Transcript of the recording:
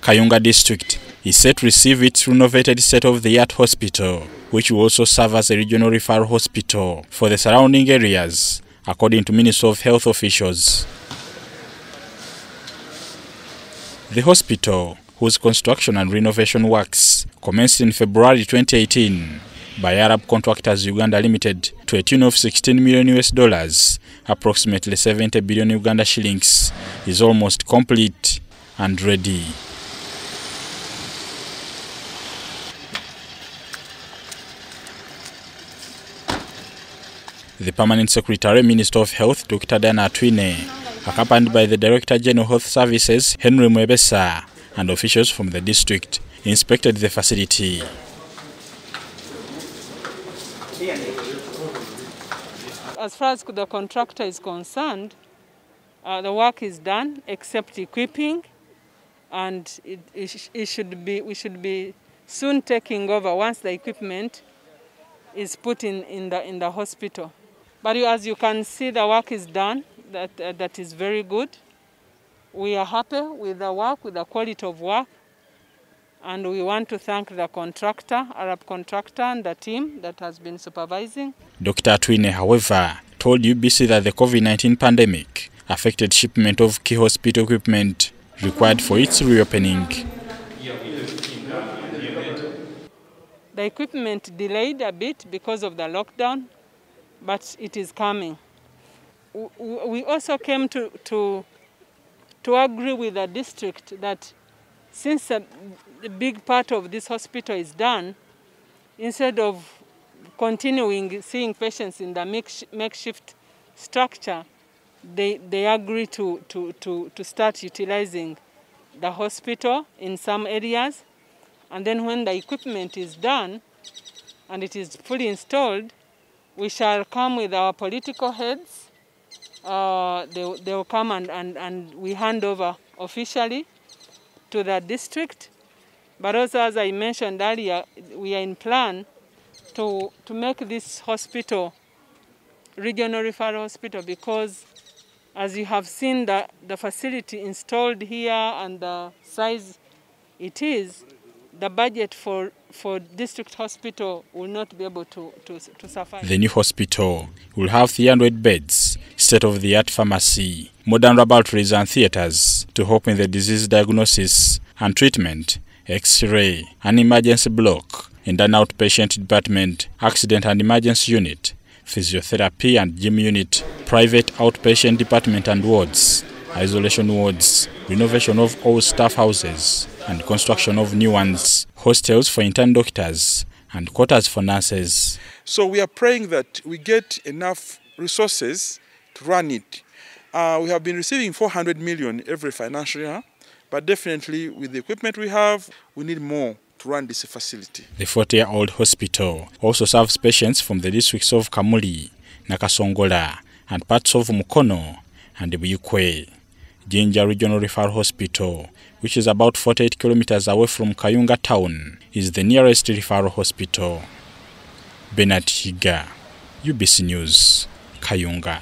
Kayunga district is set to receive its renovated state-of-the-art hospital, which will also serve as a regional referral hospital for the surrounding areas, according to Ministry of Health officials. The hospital, whose construction and renovation works commenced in February 2018 by Arab Contractors Uganda Limited to a tune of 16 million US dollars, approximately 70 billion Uganda shillings, is almost complete and ready. The Permanent Secretary, Minister of Health, Dr. Diana Atwine, accompanied by the Director General Health Services, Henry Mwebesa, and officials from the district, inspected the facility. As far as the contractor is concerned, uh, the work is done except equipping, and it, it, it should be, we should be soon taking over once the equipment is put in, in, the, in the hospital. But as you can see, the work is done. That, uh, that is very good. We are happy with the work, with the quality of work. And we want to thank the contractor, Arab contractor, and the team that has been supervising. Dr. Twine, however, told UBC that the COVID-19 pandemic affected shipment of key hospital equipment required for its reopening. The equipment delayed a bit because of the lockdown, but it is coming. We also came to, to, to agree with the district that since a, a big part of this hospital is done, instead of continuing seeing patients in the makeshift structure, they, they agree to, to, to, to start utilizing the hospital in some areas. And then when the equipment is done and it is fully installed, we shall come with our political heads. Uh, they, they will come and, and, and we hand over officially to the district. But also, as I mentioned earlier, we are in plan to, to make this hospital regional referral hospital because as you have seen the, the facility installed here and the size it is, the budget for, for district hospital will not be able to, to, to suffice. The new hospital will have 300 beds, state-of-the-art pharmacy, modern laboratories and theaters to help in the disease diagnosis and treatment, X-ray, an emergency block, and an outpatient department, accident and emergency unit, physiotherapy and gym unit, private outpatient department and wards, isolation wards, renovation of old staff houses, and construction of new ones, hostels for intern doctors, and quarters for nurses. So we are praying that we get enough resources run it. Uh, we have been receiving 400 million every financial year, but definitely with the equipment we have, we need more to run this facility. The 40-year-old hospital also serves patients from the districts of Kamuli, Nakasongola, and parts of Mukono and Buikwe. Jinja Regional Referral Hospital, which is about 48 kilometers away from Kayunga town, is the nearest referral hospital. Bernard Higa, UBC News, Kayunga.